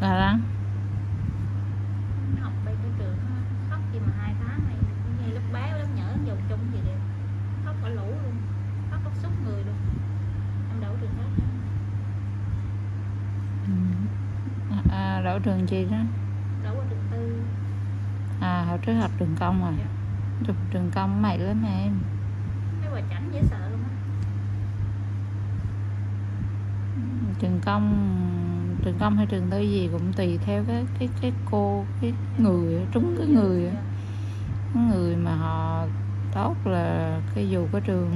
là đó học bên cái trường khóc gì mà hai tháng này như lớp bé lớp nhỏ dùng chung gì đều khóc cả lũ luôn khóc khóc xúc người luôn. Em đậu trường khác ừ. à, đậu trường chi đó? Đậu trường tư. À hồi trước học trường công à? Trường, trường công mày lắm em. Cái bà chảnh dễ sợ luôn á trường công trường công hay trường tư gì cũng tùy theo cái cái cái cô cái người trúng cái người cái người mà họ tốt là cái dù có trường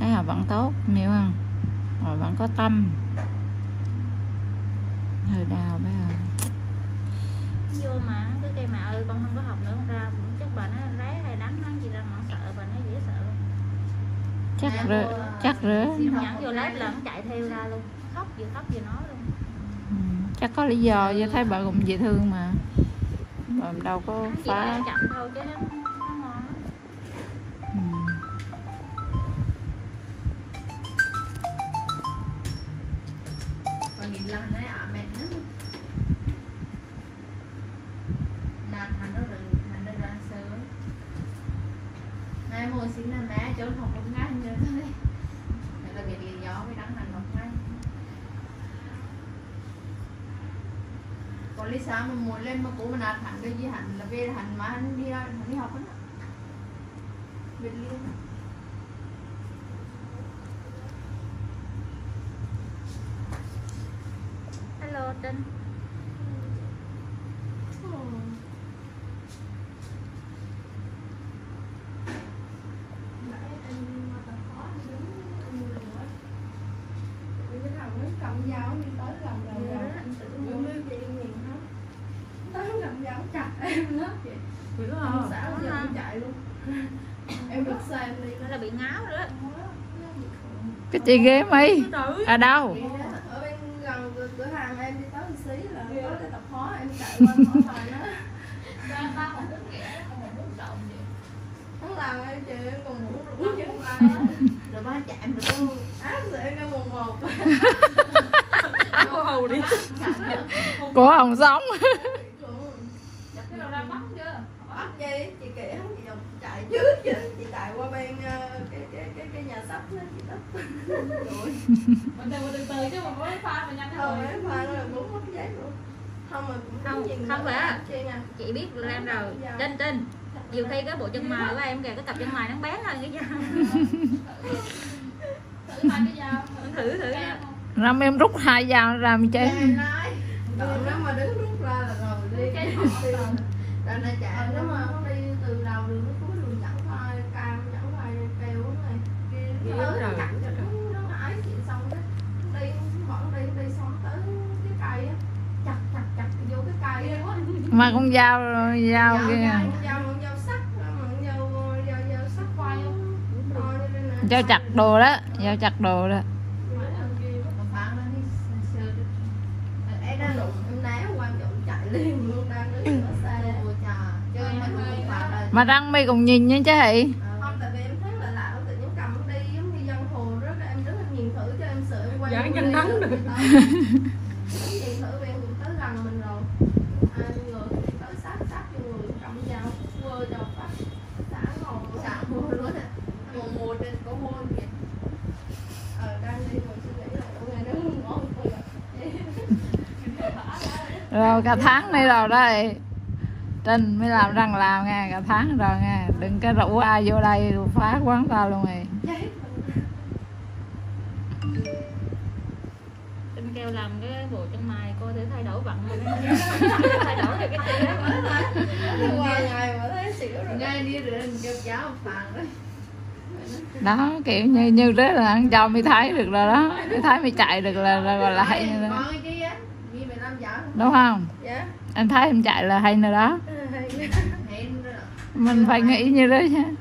ấy họ vẫn tốt hiểu không? Họ vẫn có tâm. Hơi đau bé ơi vô mà cái cây mà ơi con không có học nữa con ra chắc bà nó ré hay đánh nó gì ra mà sợ bà nó dễ sợ. Chắc rứa chắc rứa nhẫn vô lớp là nó chạy theo ra luôn vừa khóc vừa nói luôn. Ừ, chắc có lý do chứ thấy bà cũng dễ thương mà. Bà đâu có phá. chậm thôi chứ nó nó ngon. Ừ. còn nhìn lần đấy ạ mẹ nó là thành nó rừng thành nó ra sớm nay mua xin là mẹ chỗ học một ngày nữa thôi Đây là cái lý do mới đăng hành một ngày có lý sao mà muốn lên mà cố mà nạt hẳn cái gì hẳn là về hẳn mà hắn đi hắn đi học đó biết liên hello, trinh cầm dao đi tới gần đầu Ghê đầu đó, anh tưởng Bữa mấy chị nhìn hết tới cầm dao chặt em hết chị hiểu không xã giờ em chạy luôn em được xem đi nó là bị ngáo rồi đó cái chị ghế mi ở đâu? Ở bên gần cửa, hàng em đi tới xí là có cái tập hóa em chạy qua hỏi bài nó hắn làm em chị em còn ngủ chứ không hết. rồi ba chạm rồi tôi áp sẽ cái mùng một. Cô hầu đi. Của hồng sống bắt dây chị kể hắn chị dòng chạy trước chứ chị chạy qua bên ờ, cái cái cái cái nhà sách đó chị tắt rồi mình từ từ từ chứ mà mới pha mà nhanh thôi em pha nó là bốn mất giấy luôn. Không mà cũng Không, nhìn không phải chị nè chị biết em rồi. trinh trinh nhiều khi cái bộ chân mày của em kìa cái cặp chân mày nó bé hơn cái dao thử hai cái dao. Thử thử nha. năm em rút hai dao ra mi chơi Em nói mà đứng rút ra là rồi đi. Cái Rồi này chạy nếu mà nó đi từ đầu đường đến cuối đường chẳng phải cam chẳng phải kêu này Biết Tới rồi. chặn cho nó nó ái chuyện xong đó Đi bọn đi đi xong tới cái cây á Chặt chặt chặt vô cái cây á mà con dao dao Dao kia dao chặt đồ đó dao chặt đồ đó. Mà răng mi còn nhìn nha chứ chị không tại vì em thấy là lạ tự nhiên cầm nó đi giống như dân hồ rất là em đứng em nhìn thử cho em sợ em quay Dạ, nhanh nắng được được. người ta. nhìn thử em cũng tới gần mình rồi ai ngờ thì tới sát sát vô người cầm dao quơ cho phát xả ngồi xả mua luôn à một một trên có môn kìa ờ đang đi ngồi suy nghĩ là ủa ngày đó ngon cười rồi cả tháng nay rồi đây. Trinh mới làm răng làm nha cả tháng rồi nha đừng có rủ ai vô đây phá quán ta luôn rồi trinh kêu làm cái bộ chân mày cô thử thay đổi vận rồi thay đổi được cái gì đó qua ngày mà thấy xỉu rồi. ngay đi rồi. Kêu cháu phàn đấy đó kiểu như như thế là ăn cho mi thấy được rồi đó. Mi thấy mi chạy được là, là gọi là hay như đó đúng không? Dạ. Anh thấy em chạy là hay nữa đó. Đó. mình phải nghĩ như thế chứ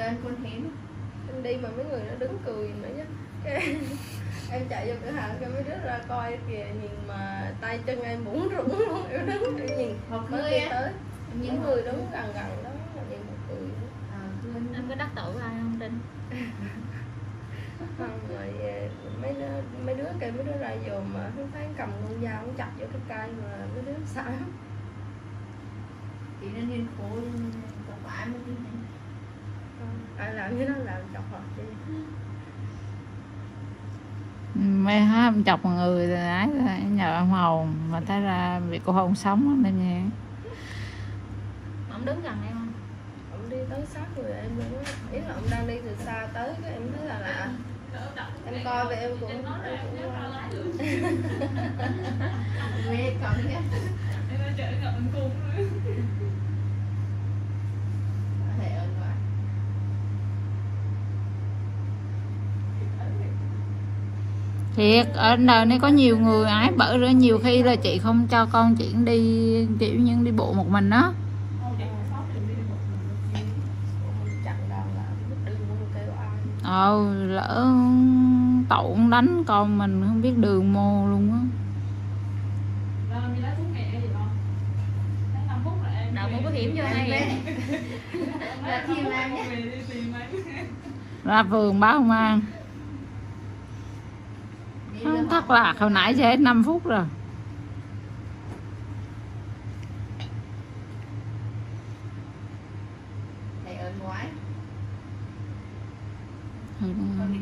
rồi anh con hẹn em đi mà mấy người nó đứng cười nữa chứ em chạy vô cửa hàng cái mấy đứa ra coi kìa nhìn mà tay chân em bủn rủng luôn em đứng em nhìn. Một người người á. tới. Nhìn những người đứng gần gần đó nhìn một người. À cười em có đắc tội với ai không trinh không rồi ờ, mấy đứa mấy đứa kêu mấy đứa ra dồn mà không thấy cầm con dao cũng chặt vô cái cây mà mấy đứa sợ thì nó nhìn khổ không phải mới đi ai làm cái đó làm chọc họ đi. Mày ha chọc người rồi ấy nhờ ông hồn mà thấy ra bị cô hồn sống nên nha ông đứng gần em không? Ông đi tới sát người em luôn ý là ông đang đi từ xa tới cái em thấy là lạ em coi về em cũng em cũng qua. quê còn cái thể ơn rồi. Thiệt ở đời này có nhiều người ái bở nữa nhiều khi là chị không cho con chuyển đi kiểu như đi bộ một mình đó ờ lỡ tổn đánh con mình không biết đường mô luôn á. Đợi một cái hiểm vô em đây bé là thêm em nhé. Ra vườn báo không an. Không, thất lạc hồi nãy chết 5 phút rồi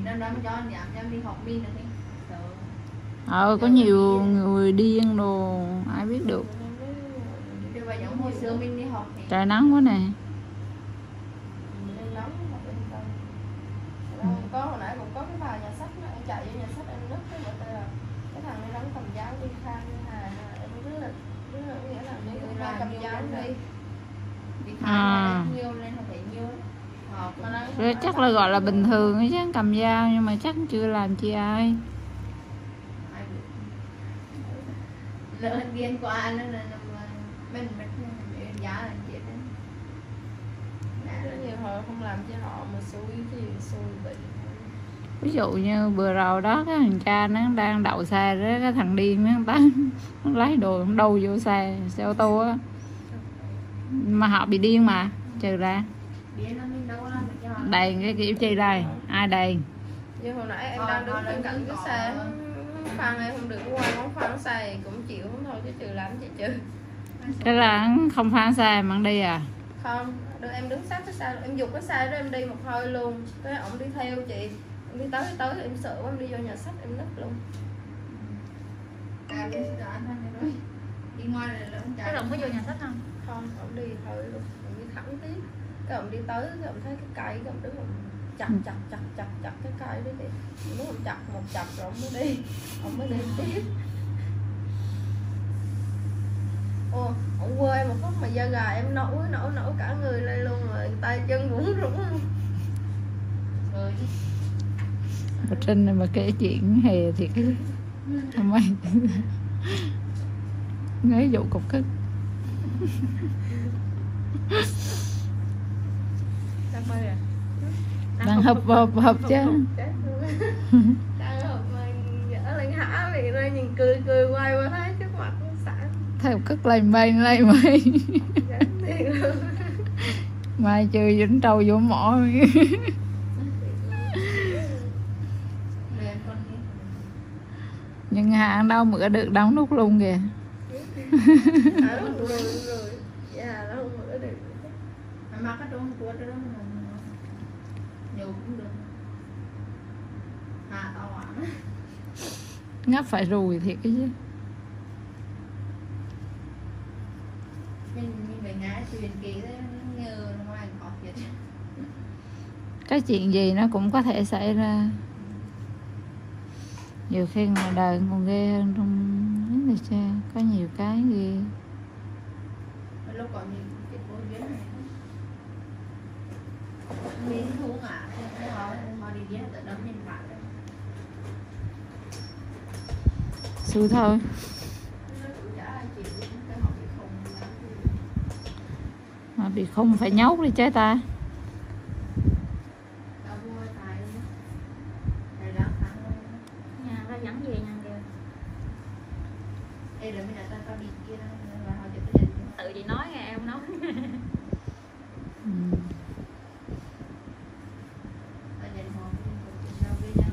còn đi đâu đó mà cho anh giảm cho em đi học pin được đi sợ ờ có nhiều người điên đồ ai biết được. Trời nắng quá nè. Có hồi nãy cũng có cái bà nhà sách em chạy vô nhà sách em nứt cái bữa tay là cái thằng đóng cầm giáo đi khang hà em là là nghĩa là cầm giáo đi. À. nhiều lên Thế chắc là gọi là bình thường chứ cầm dao nhưng mà chắc chưa làm chi ai. Lỡ điên quá nên là mình mình mình giá là chết đấy. Có nhiều hồi không làm cho họ mà xui thì xui bị ví dụ như vừa rồi đó cái thằng cha nó đang đậu xe đó cái thằng điên nó tán nó lấy đồ nó đâu vô xe xe ô tô á. Mà họ bị điên mà trừ ra đèn cái kiểu chi đây? Ai đèn? Như hồi nãy em đang đứng bên cạnh cái xe phan em không được qua không phan xe cũng chịu không thôi chứ trừ làm gì chứ cái là không phá xe mà đi à? Không được em đứng sát cái xe em giục cái xe đó em đi một hơi luôn. Cái ổng đi theo chị em đi tới tới em sợ quá em đi vô nhà sách em nứt luôn. Cái đi ngoài là cái chạy rồng có vô nhà sách không? Không ổng đi hơi luôn ổng đi thẳng tiếp cái ổng đi tới cái ổng thấy cái cây cái ổng đứng ổng chặt chặt chặt chặt chặt cái cây đó kìa lúc ổng chặt một chặt rồi ổng mới đi. Ổng mới đi tiếp. Ồ, ổng quơ em một phút mà da gà em nổi nổi nổi cả người lên luôn rồi tay chân bủn rủng luôn. Rồi Bà Trinh này mà kể chuyện hè thì cái không ai ngấy dụ cục à? đang hụp hụp hụp chứ. đang hộp mà dở lên hả miệng ra nhìn cười cười quay qua thấy trước mặt nó sẵn. Theo cất lên bên lên mày mai chơi dính trâu vô mỏ. Nhưng hàng đâu mượn được đóng nút luôn kìa à, đúng rồi đúng rồi dạ nó không mở được cái đó nhiều cũng được ngắp phải rùi thiệt cái chứ. Mình phải ngã truyền kỳ đấy nhờ ngoài khó thiệt cái chuyện gì nó cũng có thể xảy ra. Nhiều khi ngoài đời còn ghê hơn trong là cha có nhiều cái ghê. Lúc còn nhìn cái cô duyên này mình thú ngã thì họ họ đi giết tự đâm mình phải đấy xui thôi. Mà bị không phải nhốt đi trái ta tao vui tài luôn thầy đã thắng luôn nhà đây là mình đã tao đi kia đó là họ chụp cái hình tự chị nói nghe em nói ừ. ở nhà họ cùng nhau với nhau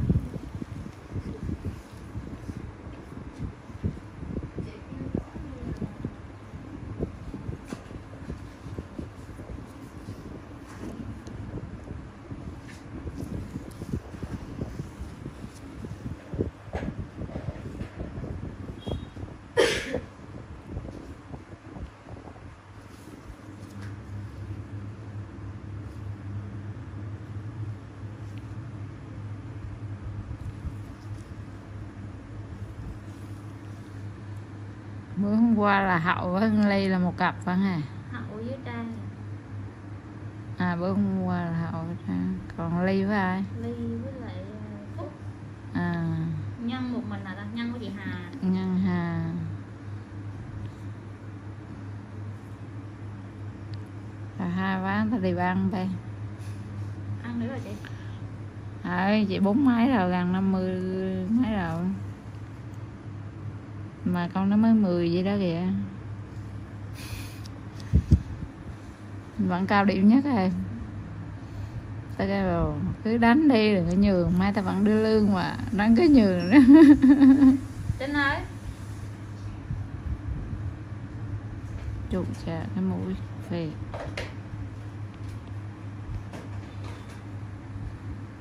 bữa hôm qua là hậu với Hân ly là một cặp phải hả? Hậu với trai à bữa hôm qua là hậu với Trang. còn ly với ai? Ly với lại ờ, phúc. À. Nhân một mình là ta nhân của chị hà. Ngân hà. Rồi hai bán ta đi ăn đây ăn nữa rồi chị. Ơi chị bốn mấy rồi gần năm mươi mấy rồi mà con nó mới 10 vậy đó kìa. Vẫn cao điểm nhất rồi. Ta kêu rồi cứ đánh đi đừng có nhường mai ta vẫn đưa lương mà đánh cứ nhường đó tính ơi. Chuột chà cái mũi phê